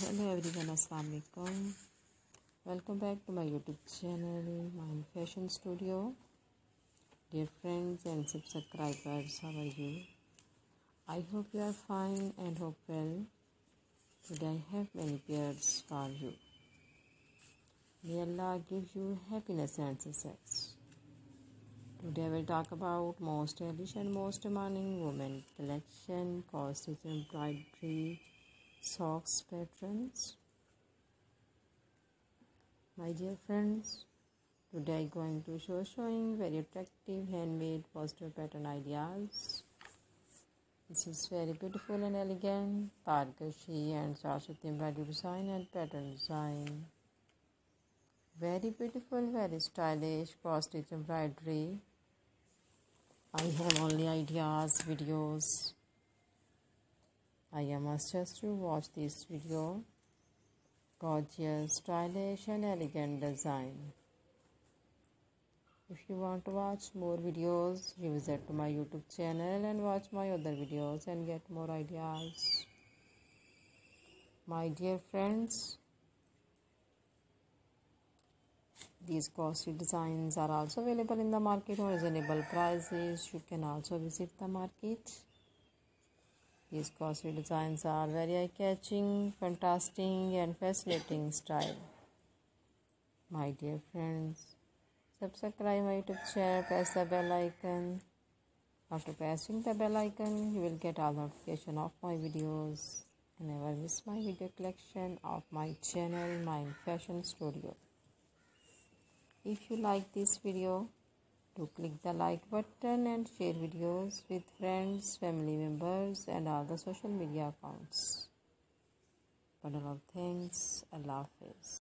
hello everyone assalamu alaikum welcome back to my youtube channel Mine Fashion Studio. Dear friends and subscribers how are you? I hope you are fine and hope well. Today i have many pairs for you. May allah give you happiness and success. Today I will talk about most stylish and most demanding women collection, costumes, embroidery, socks patterns. My dear friends, today I am going to show showing very attractive handmade poster pattern ideas. This is very beautiful and elegant Parkashi and Shashwati embroidery design and pattern design. Very beautiful, very stylish cross stitch embroidery I have only ideas, videos. I am just to watch this video. Gorgeous, stylish and elegant design. If you want to watch more videos, you visit to my YouTube channel and watch my other videos and get more ideas. My dear friends, These costly designs are also available in the market on reasonable prices. You can also visit the market. These costly designs are very eye-catching, fantastic and fascinating style. My dear friends, subscribe my YouTube channel, press the bell icon. After pressing the bell icon, you will get all notification of my videos and never miss my video collection of my channel, Mine Fashion Studio. If you like this video, do click the like button and share videos with friends, family members and all the social media accounts. Bundle of thanks. Allah Hafiz.